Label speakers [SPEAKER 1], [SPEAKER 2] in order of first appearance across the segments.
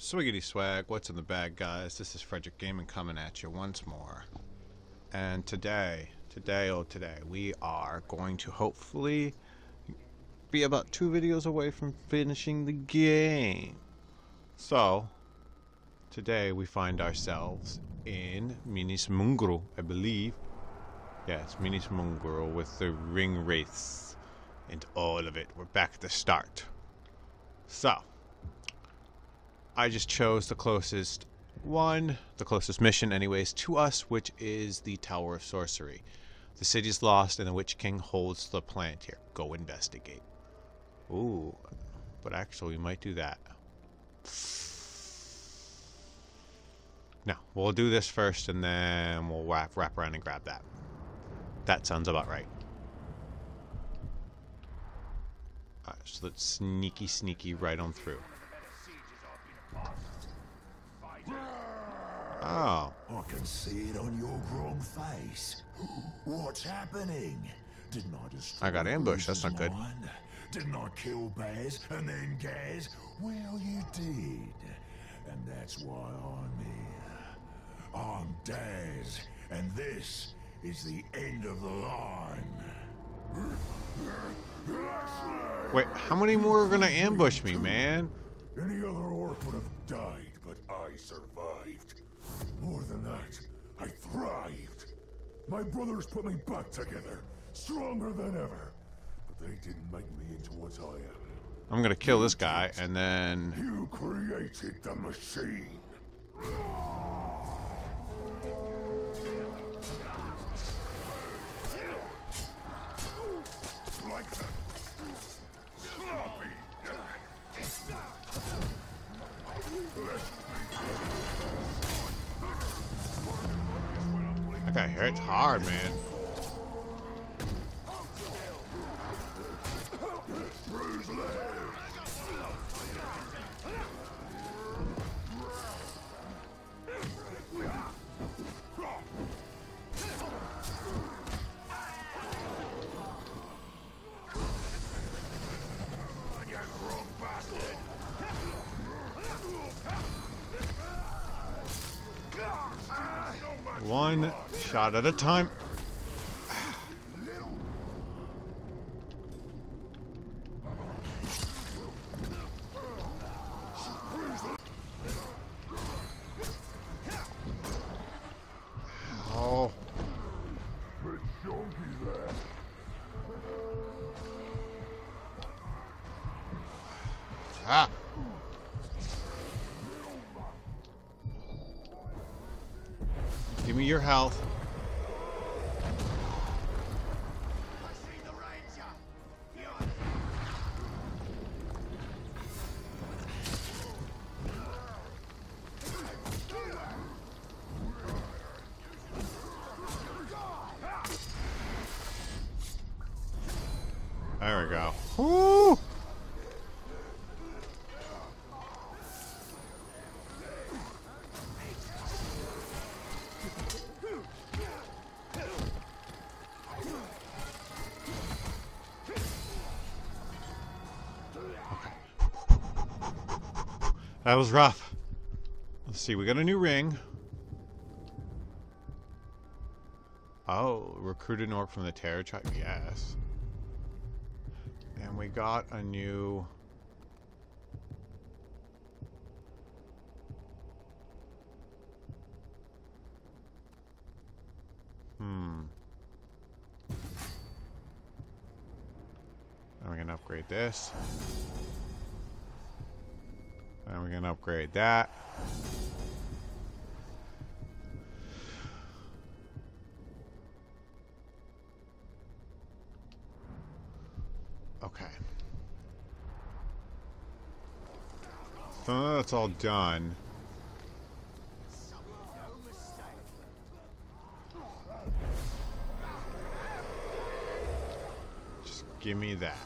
[SPEAKER 1] Swiggity swag, what's in the bag, guys? This is Fredrick Gaming coming at you once more. And today, today, oh today, we are going to hopefully be about two videos away from finishing the game. So, today we find ourselves in Minas Morgul, I believe. Yes, Minas Morgul with the ring wraiths and all of it. We're back at the start. So, I just chose the closest one, the closest mission, anyways, to us, which is the Tower of Sorcery. The city's lost, and the Witch King holds the plant here. Go investigate. Ooh, but actually, we might do that. No, we'll do this first, and then we'll wrap, wrap around and grab that. That sounds about right. Alright, so let's sneaky, sneaky right on through. Oh.
[SPEAKER 2] I can see it on your grown face. What's happening? Didn't I destroy
[SPEAKER 1] I got ambushed, that's not good.
[SPEAKER 2] Mine? Didn't I kill Bears and then Gaz? Well, you did. And that's why I'm here. I'm Daz, and this is the end of the line.
[SPEAKER 1] Wait, how many more are gonna ambush me, man?
[SPEAKER 2] Any other orc would have died, but I survived. More than that, I thrived. My brothers put me back together, stronger than ever. But they didn't make me into what I am.
[SPEAKER 1] I'm gonna kill this guy, and then...
[SPEAKER 2] You created the machine. That
[SPEAKER 1] guy hits hard, man. One shot at a time. Go. Woo! That was rough. Let's see, we got a new ring. Oh, recruited an orc from the Terror tribe. Yes. And we got a new. Hmm. And we're gonna upgrade this. And we're gonna upgrade that. Okay. So now that's all done. Just give me that.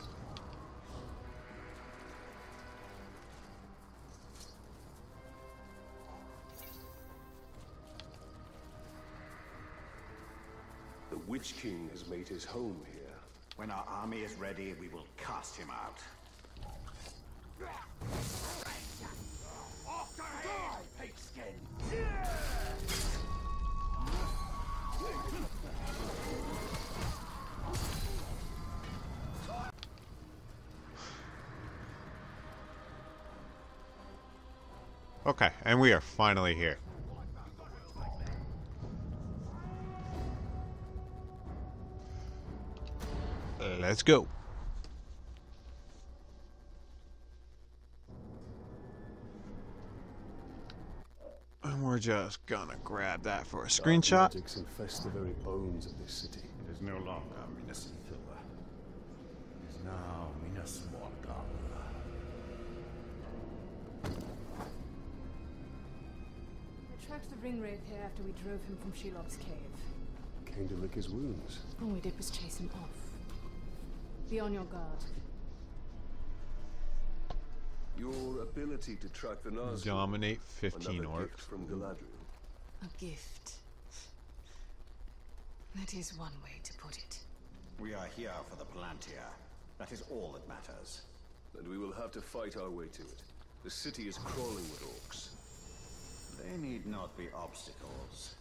[SPEAKER 3] The Witch King has made his home here.
[SPEAKER 4] When our army is ready, we will cast him out.
[SPEAKER 1] Okay, and we are finally here. Let's go. And we're just gonna grab that for a screenshot.
[SPEAKER 3] Infest the very bones of this city.
[SPEAKER 4] It is no longer Minas Ithil. It is now Minas Morgul.
[SPEAKER 5] I tracked the ringwraith here after we drove him from Shelob's cave.
[SPEAKER 3] Came to lick his wounds.
[SPEAKER 5] All we did was chase him off. Be on your guard.
[SPEAKER 3] Your ability to track the Nazgul.
[SPEAKER 1] Dominate 15
[SPEAKER 3] Another gift
[SPEAKER 1] orcs.
[SPEAKER 3] from Galadriel.
[SPEAKER 5] A gift. That is one way to put it.
[SPEAKER 4] We are here for the Palantir. That is all that matters.
[SPEAKER 3] And we will have to fight our way to it. The city is crawling with orcs.
[SPEAKER 4] They need not be obstacles.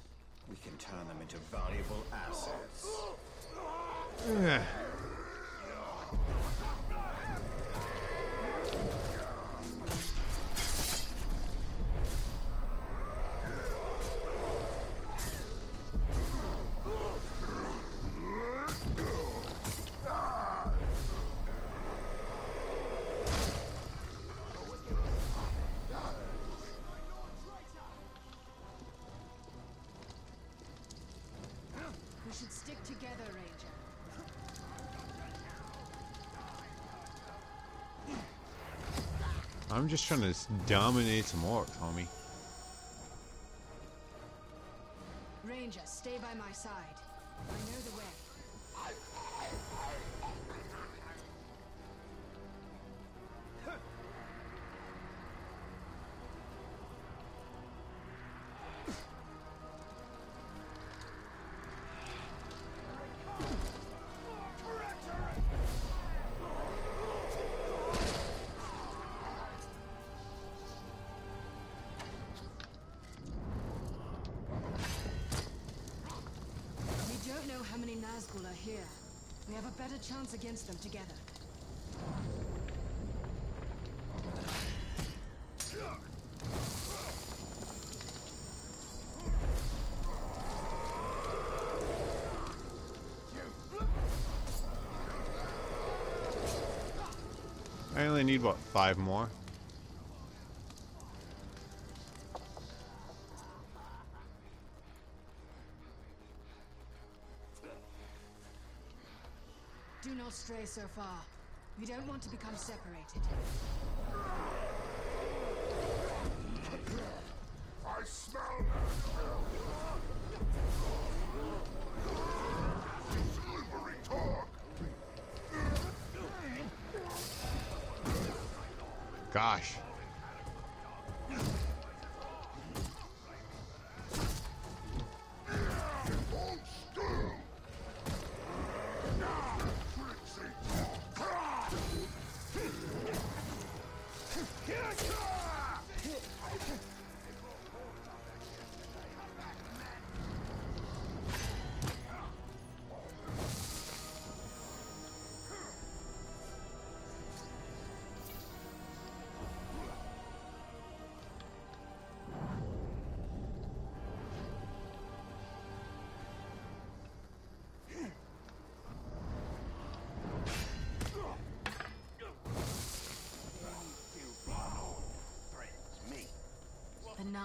[SPEAKER 4] We can turn them into valuable assets.
[SPEAKER 5] Eh.
[SPEAKER 1] I'm just trying to dominate some orcs, homie.
[SPEAKER 5] Ranger, stay by my side. I know the way. Nazgul are here. We have a better chance against them together.
[SPEAKER 1] I only need, what, five more?
[SPEAKER 5] Stray so far. We don't want to become separated.
[SPEAKER 2] I smell Slippery talk!
[SPEAKER 1] Gosh.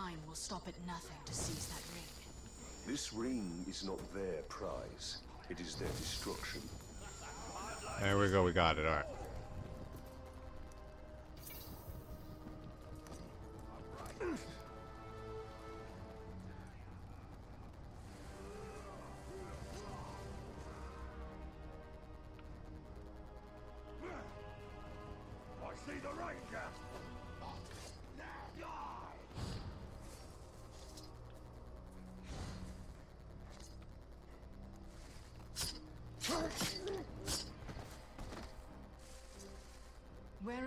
[SPEAKER 5] Nine will stop at nothing to seize that ring.
[SPEAKER 3] This ring is not their prize. It is their destruction.
[SPEAKER 1] There we go, we got it, alright.
[SPEAKER 2] I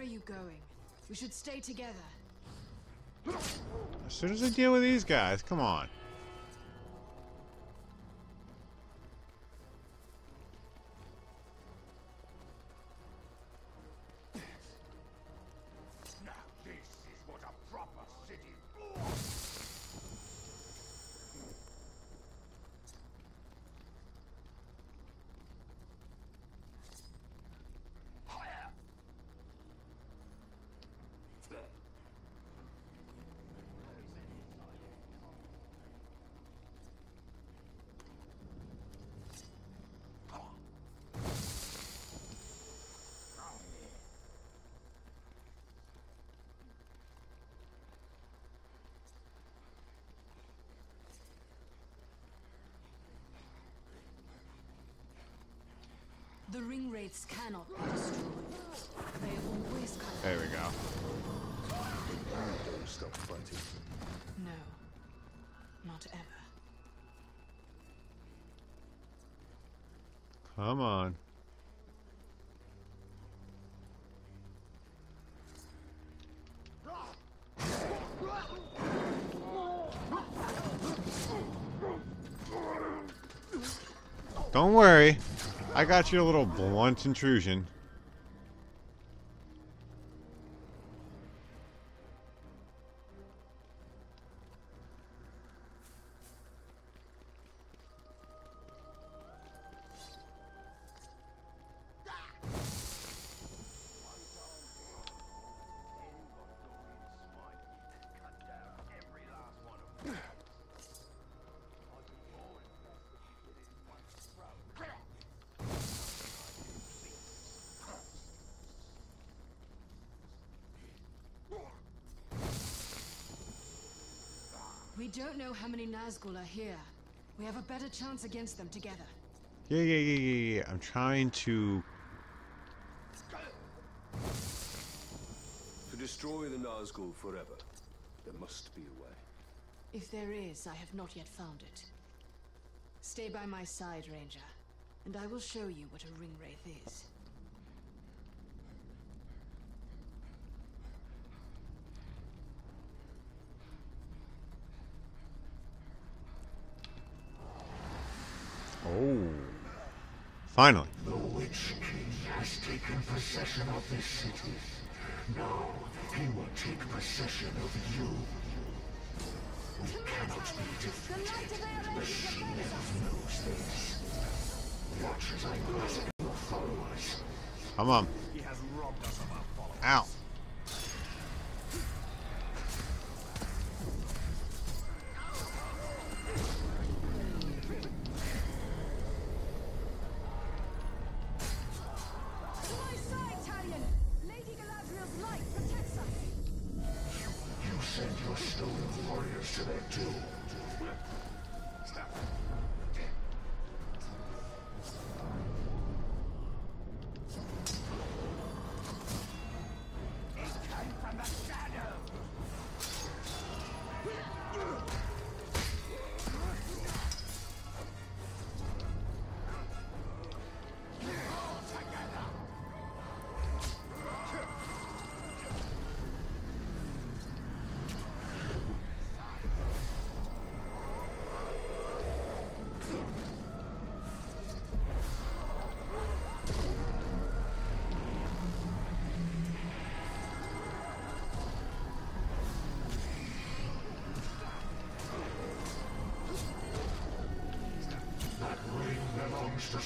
[SPEAKER 5] are you going? We should stay together.
[SPEAKER 1] As soon as I deal with these guys, come on.
[SPEAKER 5] The ring wraiths cannot be destroyed. They always come.
[SPEAKER 1] There we go.
[SPEAKER 3] Don't stop fighting.
[SPEAKER 5] No. Not ever.
[SPEAKER 1] Come on. Don't worry. I got you a little blunt intrusion.
[SPEAKER 5] We don't know how many Nazgul are here. We have a better chance against them together.
[SPEAKER 1] Yeah, yeah, yeah, yeah, yeah. I'm trying to.
[SPEAKER 3] To destroy the Nazgul forever, there must be a way.
[SPEAKER 5] If there is, I have not yet found it. Stay by my side, Ranger, and I will show you what a ring wraith is.
[SPEAKER 1] Oh. Finally.
[SPEAKER 2] The Witch King has taken possession of this city. Now he will take possession of you. We cannot be defeated. The shield knows this. Watch as I grasp your followers.
[SPEAKER 1] Come on. Ow.
[SPEAKER 2] Send your stolen warriors to their doom.
[SPEAKER 1] Okay,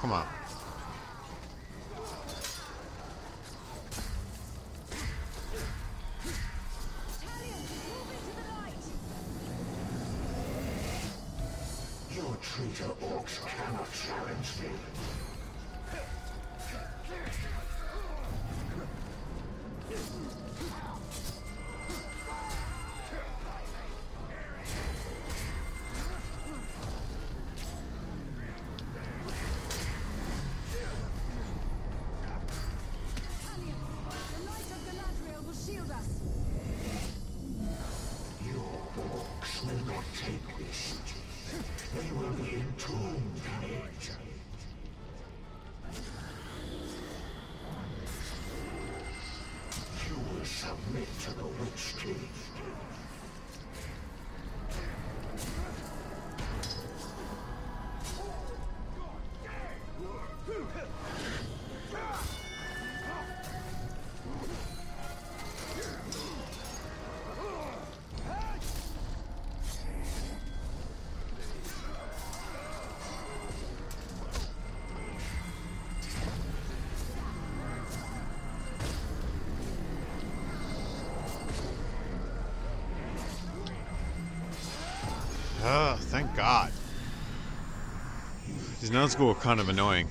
[SPEAKER 1] come on.
[SPEAKER 5] Will
[SPEAKER 2] not take this. They will be entombed in it.
[SPEAKER 1] Oh, thank God. These nuns were kind of annoying.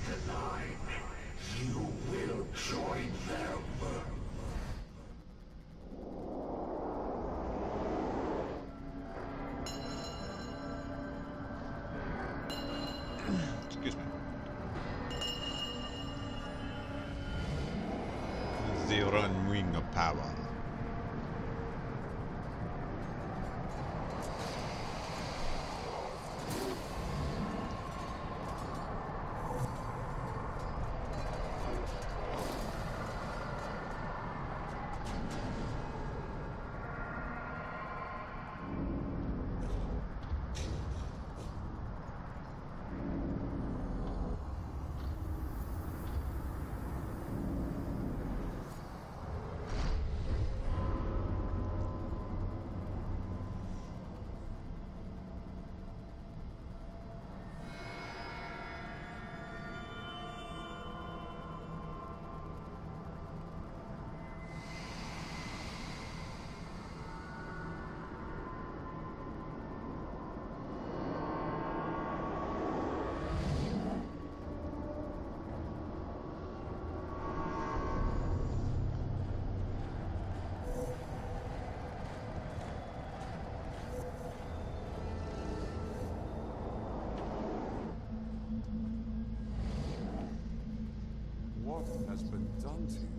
[SPEAKER 2] Has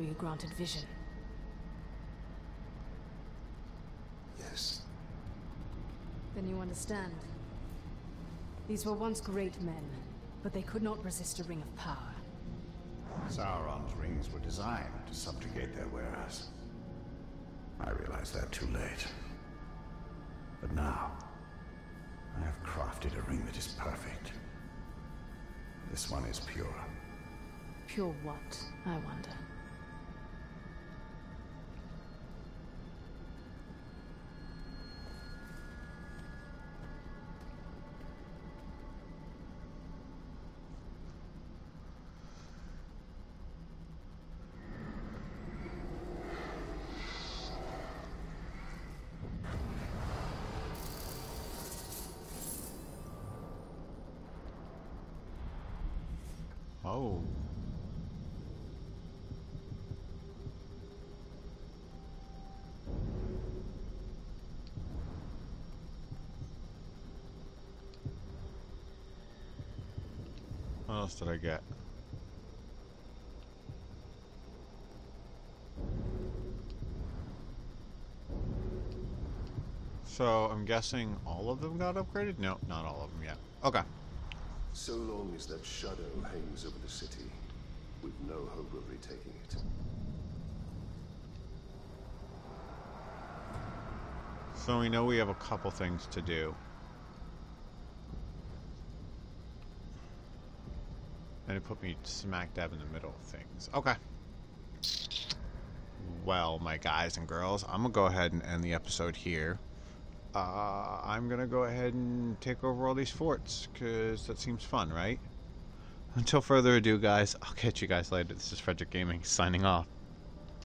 [SPEAKER 5] Were you granted vision?
[SPEAKER 3] Yes.
[SPEAKER 5] Then you understand. These were once great men, but they could not resist a ring of power.
[SPEAKER 4] Sauron's rings were designed to subjugate their wearers. I realized that too late. But now, I have crafted a ring that is perfect. This one is pure.
[SPEAKER 5] Pure what, I wonder.
[SPEAKER 1] Oh. What else did I get? So I'm guessing all of them got upgraded? No, not all of them yet. Okay.
[SPEAKER 3] So long as that shadow hangs over the city, with no hope of retaking it.
[SPEAKER 1] So we know we have a couple things to do. And it put me smack dab in the middle of things. Okay. Well, my guys and girls, I'm gonna go ahead and end the episode here. Uh, I'm gonna go ahead and take over all these forts, because that seems fun, right? Until further ado, guys, I'll catch you guys later. This is Fredrick Gaming, signing off.